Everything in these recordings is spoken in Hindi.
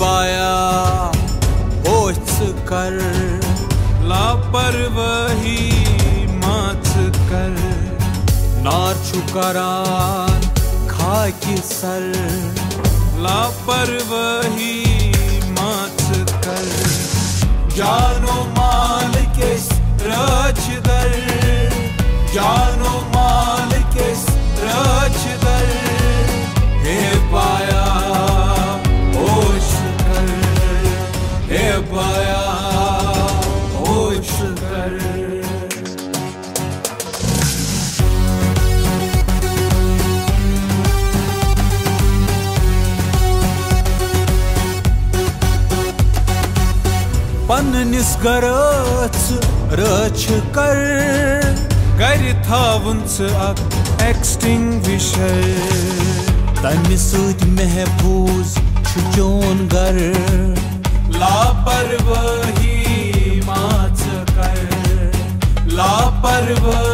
पाया, होश कर, लापरवाही माच कर। ना छुकरान खा के सर, लापरवाही मत कर। जानो माल के राज दर, जान पन्निस गरच रच कर। थावन अक एक्सटिंग्विशर तमि सत महफूज चोन गर लापरवाही माच कर। लापरवाही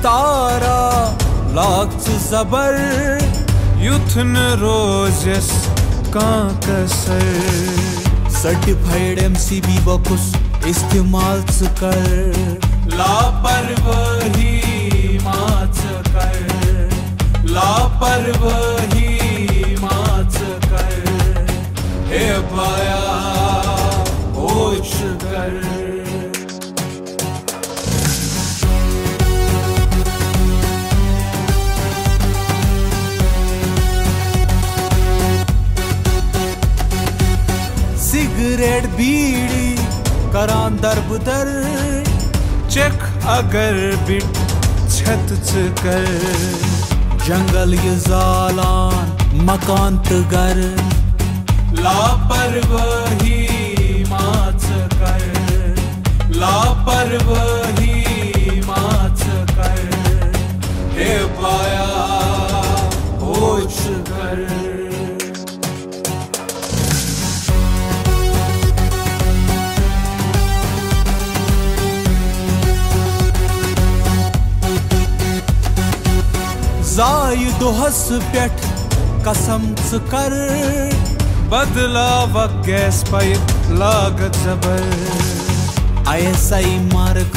तारा लाग जबर रोजस कसर सर्टिफाइड एमसीबी बकुस इस्तेमाल कर। लापरवाही माच कर। लापरवाही माच कर। हे पाया सिगरेट बीड़ी करान दरबदर चेक अगर बिट छत कर जंगल ये जालान मकान तो घर लापरवाही माच कर लापरवाही जाय दोहस पेठ कसम च कर। बदलाव गैस पाइप लागत जबर। आईएसआई मार्क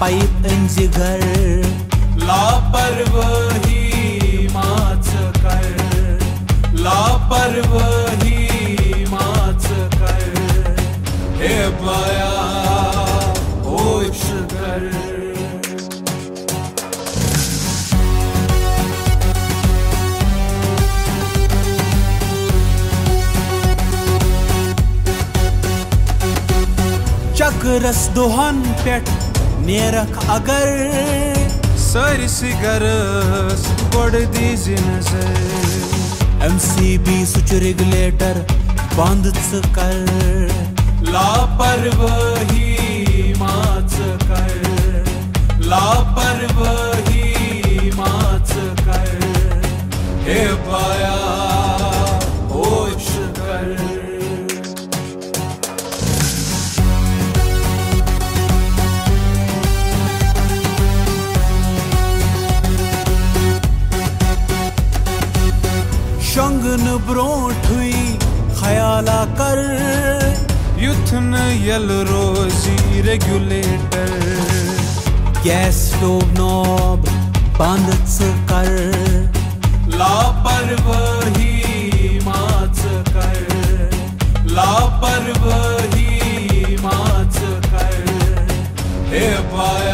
पाइप अंज घर लापरवाही माच चक्रस दोहन पेठ नेरख अगर। सारिस गरस गोड़ दीज नज़र। एमसीबी सुच रेगुलेटर बंद च कर लापरवाही माच कर लापरवाही माच कर हे पाया होश शंगन ब्रोठुई ख्याला कर। युथन यल रोजी रेगुलेटर। गैस स्टोव नॉब बंद कर। लापरवाही माच कर। लापरवाही माच कर। हे पाया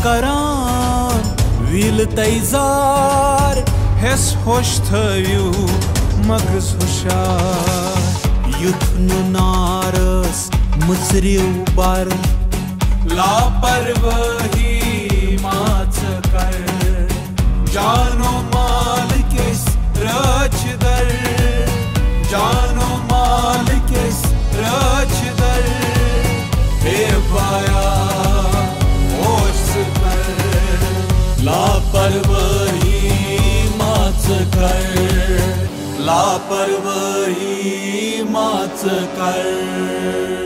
पेशन करान विल तैजार हेस होश थयू मगज हुशार। युथन नारस मुसरिव बार लापरवाही कर। लापरवाही माच कर।